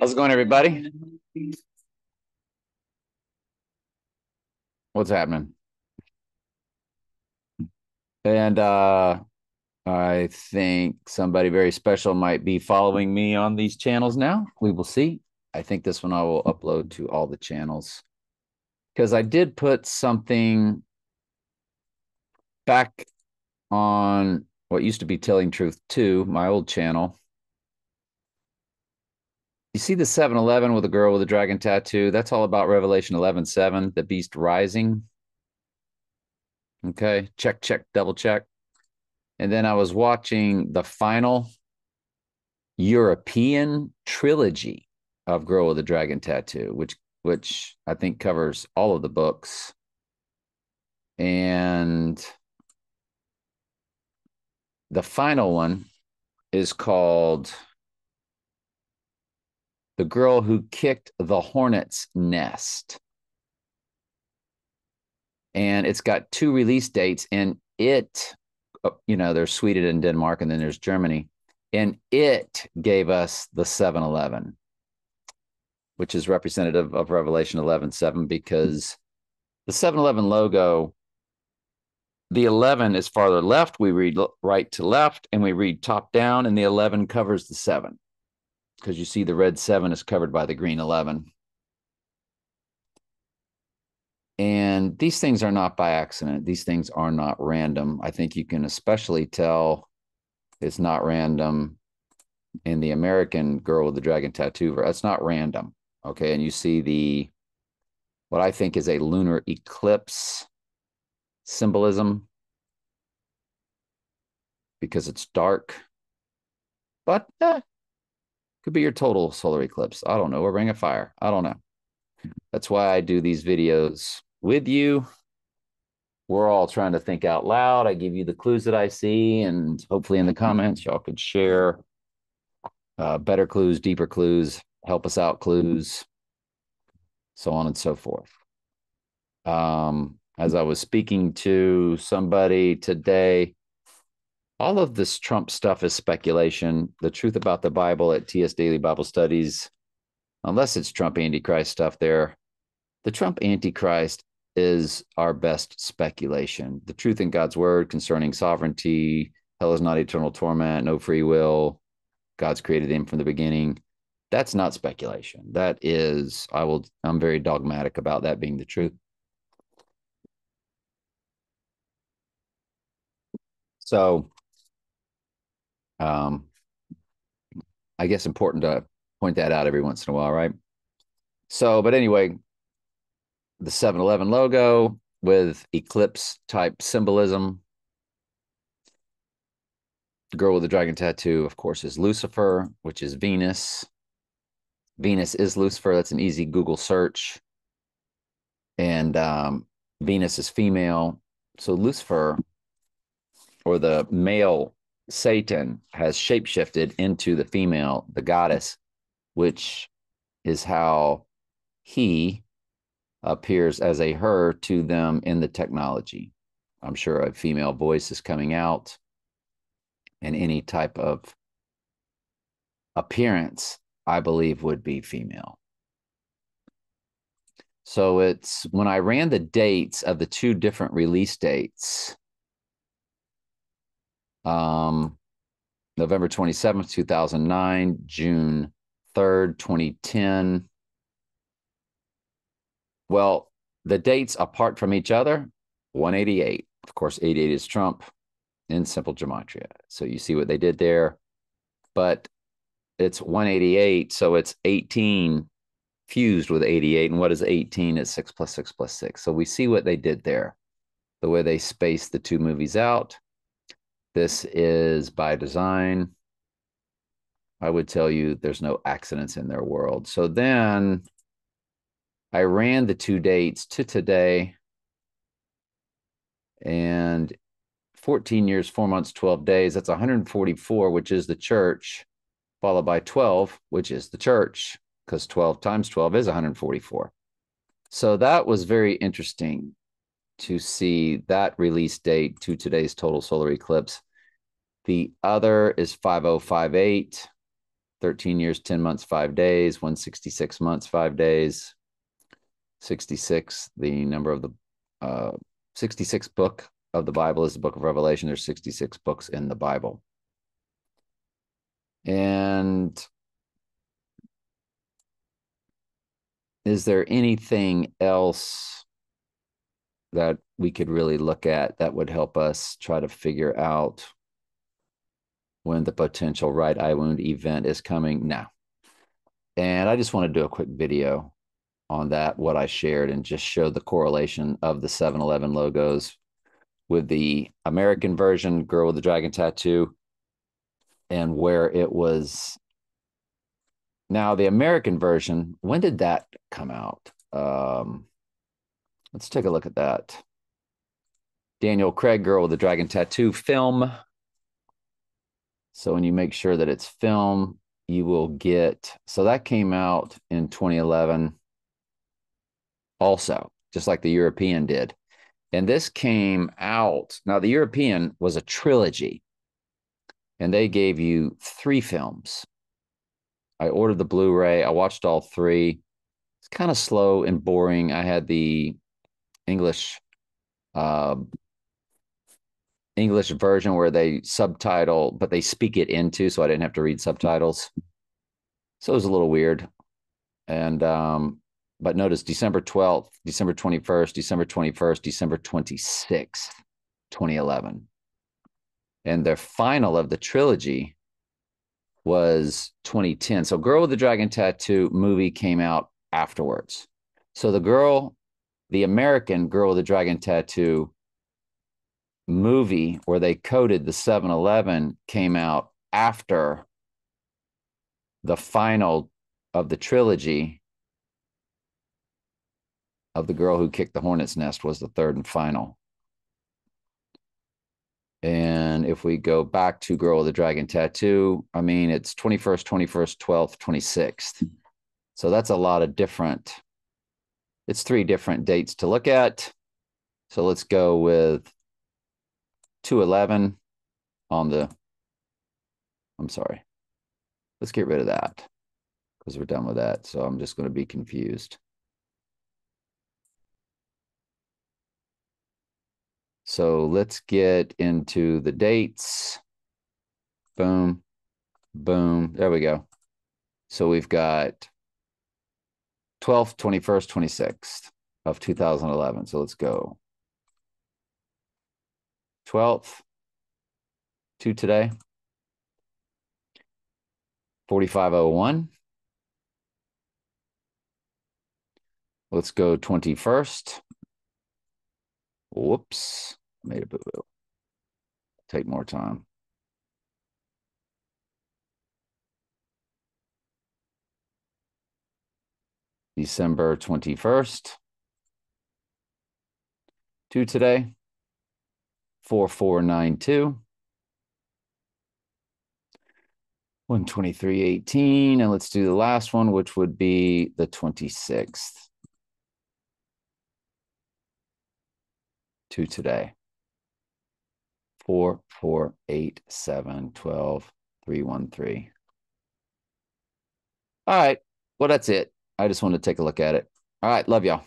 How's it going, everybody? What's happening? And uh I think somebody very special might be following me on these channels now. We will see. I think this one I will upload to all the channels because I did put something back on what used to be Telling Truth 2, my old channel. You see the 7 Eleven with a girl with a dragon tattoo? That's all about Revelation 11 7, the beast rising. Okay, check, check, double check. And then I was watching the final European trilogy of Girl with a Dragon Tattoo, which which I think covers all of the books. And the final one is called The Girl Who Kicked the Hornet's Nest. And it's got two release dates, and it, uh, you know, there's Sweden and Denmark, and then there's Germany. And it gave us the 7 Eleven which is representative of Revelation 11 7, because the 7 Eleven logo, the 11 is farther left. We read right to left and we read top down, and the 11 covers the 7 because you see the red 7 is covered by the green 11. And these things are not by accident. These things are not random. I think you can especially tell it's not random in the American girl with the dragon tattoo. That's not random. Okay, and you see the what I think is a lunar eclipse symbolism because it's dark, but eh, could be your total solar eclipse. I don't know, or ring of fire. I don't know. That's why I do these videos with you. We're all trying to think out loud. I give you the clues that I see, and hopefully in the comments, y'all could share uh, better clues, deeper clues, help us out clues, so on and so forth. Um, as I was speaking to somebody today, all of this Trump stuff is speculation. The truth about the Bible at TS Daily Bible Studies, unless it's Trump Antichrist stuff there, the Trump Antichrist is our best speculation. The truth in God's word concerning sovereignty, hell is not eternal torment, no free will, God's created him from the beginning that's not speculation. That is, I will, I'm very dogmatic about that being the truth. So, um, I guess important to point that out every once in a while, right? So, but anyway, the 7 Eleven logo with eclipse type symbolism. The girl with the dragon tattoo, of course, is Lucifer, which is Venus. Venus is Lucifer. That's an easy Google search. And um, Venus is female. So Lucifer, or the male Satan, has shapeshifted into the female, the goddess, which is how he appears as a her to them in the technology. I'm sure a female voice is coming out and any type of appearance I believe would be female. So it's when I ran the dates of the two different release dates, um, November 27th, 2009, June 3rd, 2010. Well, the dates apart from each other 188. Of course, 88 is Trump in simple gematria. So you see what they did there. But it's 188, so it's 18 fused with 88. And what is 18? It's 6 plus 6 plus 6. So we see what they did there, the way they spaced the two movies out. This is by design. I would tell you there's no accidents in their world. So then I ran the two dates to today and 14 years, four months, 12 days. That's 144, which is the church followed by 12, which is the church, because 12 times 12 is 144. So that was very interesting to see that release date to today's total solar eclipse. The other is 5058. 13 years, 10 months, five days, 166 months, five days. 66, the number of the uh, 66 book of the Bible is the book of Revelation. There's 66 books in the Bible. And is there anything else that we could really look at that would help us try to figure out when the potential right eye wound event is coming? now. And I just want to do a quick video on that, what I shared, and just show the correlation of the 7 Eleven logos with the American version, Girl with the Dragon Tattoo, and where it was. Now, the American version, when did that come out? Um, let's take a look at that. Daniel Craig, Girl with the Dragon Tattoo film. So when you make sure that it's film, you will get. So that came out in 2011 also, just like the European did. And this came out. Now, the European was a trilogy, and they gave you three films. I ordered the Blu ray, I watched all three. It's kind of slow and boring. I had the English. Uh, English version where they subtitle, but they speak it into, so I didn't have to read subtitles. So it was a little weird. And um, but notice December 12th, December 21st, December 21st, December 26th, 2011. And their final of the trilogy was 2010. So Girl with the Dragon Tattoo movie came out afterwards. So the girl, the American Girl with the Dragon Tattoo movie where they coded the 7-Eleven came out after the final of the trilogy of the girl who kicked the hornet's nest was the third and final. And if we go back to Girl with the Dragon Tattoo, I mean, it's 21st, 21st, 12th, 26th. So that's a lot of different, it's three different dates to look at. So let's go with 211 on the, I'm sorry. Let's get rid of that because we're done with that. So I'm just going to be confused. So let's get into the dates. Boom, boom. There we go. So we've got 12th, 21st, 26th of 2011. So let's go. 12th to today. 4501. Let's go 21st. Whoops. Made a boo boo. Take more time. December 21st to today, 4492. 123.18. And let's do the last one, which would be the 26th to today four, four, eight, seven, 12, three, one, three. All right. Well, that's it. I just wanted to take a look at it. All right. Love y'all.